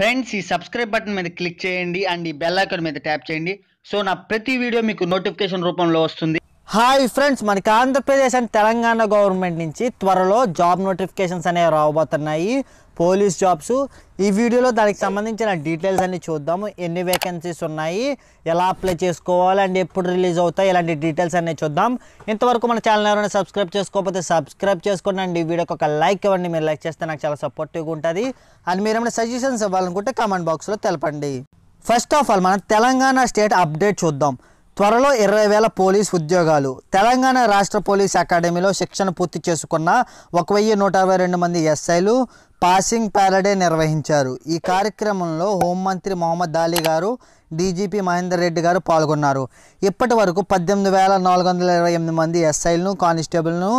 Friends ఈ subscribe button మీద click చేయండి అండ్ ఈ బెల్ ఐకాన్ మీద ట్యాప్ చేయండి. సో నా ప్రతి వీడియో మీకు నోటిఫికేషన్ రూపంలో వస్తుంది. హాయ్ ఫ్రెండ్స్ మనకి ఆంధ్రప్రదేశ్ అండ్ తెలంగాణ గవర్నమెంట్ నుంచి త్వరలో జాబ్ నోటిఫికేషన్స్ అనేవి రాబోతున్నాయి. Police jobs. ఈ వీడియోలో దానికి సంబంధించిన డీటెయిల్స్ అన్ని చూద్దాము. ఎన్ని వేకెన్సీస్ ఉన్నాయి? ఎలా అప్లై చేసుకోవాలి? అండ్ ఎప్పుడు రిలీజ్ అవుతాయి? ఇలాంటి డీటెయిల్స్ అన్నీ చూద్దాం. ఇంతవరకు మన ఛానల్ ఎవరైనా సబ్స్క్రైబ్ చేసుకోకపోతే సబ్స్క్రైబ్ చేసుకోండి. అండ్ ఈ వీడియోకి ఒక లైక్ ఇవ్వండి. మీరు లైక్ చేస్తే నాకు చాలా సపోర్టివ్గా ఉంటుంది. అండ్ మీరు ఏమైనా సజెషన్స్ ఇవ్వాలనుకుంటే కామెంట్ బాక్స్లో తెలపండి. ఫస్ట్ ఆఫ్ ఆల్ మనం తెలంగాణ స్టేట్ అప్డేట్ చూద్దాం. త్వరలో ఇరవై వేల పోలీస్ ఉద్యోగాలు. తెలంగాణ రాష్ట్ర పోలీస్ అకాడమీలో శిక్షణ పూర్తి చేసుకున్న ఒక వెయ్యి నూట అరవై రెండు మంది ఎస్ఐలు పాసింగ్ ప్యారడే నిర్వహించారు. ఈ కార్యక్రమంలో హోంమంత్రి మొహమ్మద్ అలీ గారు డీజీపీ మహేందర్ రెడ్డి గారు పాల్గొన్నారు. ఇప్పటి వరకు పద్దెనిమిది వేల నాలుగు వందల ఇరవై ఎనిమిది మంది ఎస్ఐలను కానిస్టేబుల్ను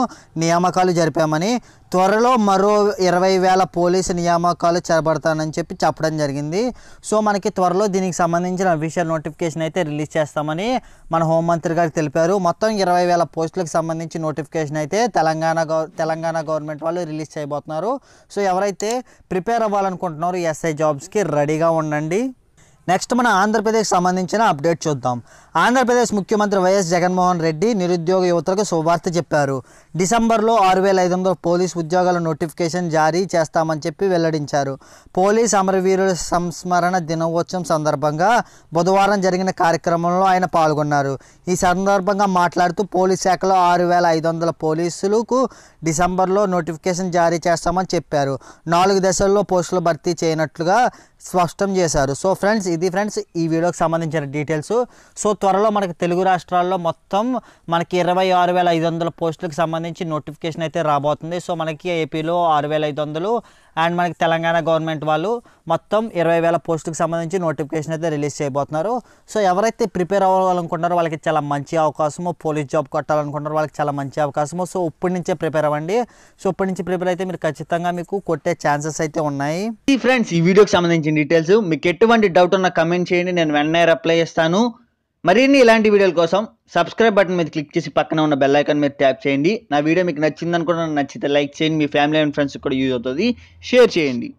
నియామకాలు జరిపామని త్వరలో మరో ఇరవై వేల పోలీసు నియామకాలు చేపడతానని చెప్పి చెప్పడం జరిగింది. సో మనకి త్వరలో దీనికి సంబంధించిన అఫీషియల్ నోటిఫికేషన్ అయితే రిలీజ్ చేస్తామని మన హోంమంత్రి గారు తెలిపారు. మొత్తం ఇరవై వేల పోస్టులకు సంబంధించి నోటిఫికేషన్ అయితే తెలంగాణ గవ తెలంగాణ గవర్నమెంట్ వాళ్ళు రిలీజ్ చేయబోతున్నారు. సో ఎవరైతే ప్రిపేర్ అవ్వాలనుకుంటున్నారో ఎస్ఐ జాబ్స్కి. రెడీగా ఉండండి. నెక్స్ట్ మన ఆంధ్రప్రదేశ్ సంబంధించిన అప్డేట్ చూద్దాం. ఆంధ్రప్రదేశ్ ముఖ్యమంత్రి వైఎస్ జగన్మోహన్ రెడ్డి నిరుద్యోగ యువతలకు శుభవార్త చెప్పారు. డిసెంబర్లో ఆరు వేల ఐదు వందల పోలీస్ ఉద్యోగాల నోటిఫికేషన్ జారీ చేస్తామని చెప్పి వెల్లడించారు. పోలీస్ అమరవీరుల సంస్మరణ దినోత్సవం సందర్భంగా బుధవారం జరిగిన కార్యక్రమంలో ఆయన పాల్గొన్నారు. ఈ సందర్భంగా మాట్లాడుతూ పోలీస్ శాఖలో ఆరు వేల ఐదు వందల పోలీసులకు డిసెంబర్లో నోటిఫికేషన్ జారీ చేస్తామని చెప్పారు. నాలుగు దశల్లో పోస్టులు భర్తీ చేయనట్లుగా స్పష్టం చేశారు. సో ఫ్రెండ్స్ ఇది ఫ్రెండ్స్ ఈ వీడియోకి సంబంధించిన డీటెయిల్స్. సో త్వరలో మనకి తెలుగు రాష్ట్రాల్లో మొత్తం మనకి ఇరవై ఆరు వేల ఐదు వందల పోస్టులకు సంబంధించి నోటిఫికేషన్ అయితే రాబోతుంది. సో మనకి ఏపీలో ఆరు వేల ఐదు వందలు అండ్ మనకి తెలంగాణ గవర్నమెంట్ వాళ్ళు మొత్తం ఇరవై వేల పోస్టులకు సంబంధించి నోటిఫికేషన్ అయితే రిలీజ్ చేయబోతున్నారు. సో ఎవరైతే ప్రిపేర్ అవ్వాలనుకుంటారో వాళ్ళకి చాలా మంచి అవకాశము. పోలీస్ జాబ్ కొట్టాలనుకుంటారో వాళ్ళకి చాలా మంచి అవకాశము. సో ఇప్పటి నుంచే ప్రిపేర్ అవ్వండి. సో ఇప్పటి నుంచి ప్రిపేర్ అయితే మీరు ఖచ్చితంగా మీకు కొట్టే ఛాన్సెస్ అయితే ఉన్నాయి. ఈ ఫ్రెండ్స్ ఈ వీడియోకి సంబంధించిన డీటెయిల్స్ మీకు ఎటువంటి డౌట్ ఉన్నా కమెంట్ చేయండి నేను వెంటనే రిప్లై చేస్తాను. మరిన్ని ఇలాంటి వీడియోల కోసం సబ్స్క్రైబ్ బటన్ మీద క్లిక్ చేసి పక్కన ఉన్న బెల్ ఐకాన్ మీద ట్యాప్ చేయండి. నా వీడియో మీకు నచ్చింది నచ్చితే లైక్ చేయండి. మీ ఫ్యామిలీ అండ్ ఫ్రెండ్స్ కూడా యూజ్ అవుతుంది. షేర్ చేయండి.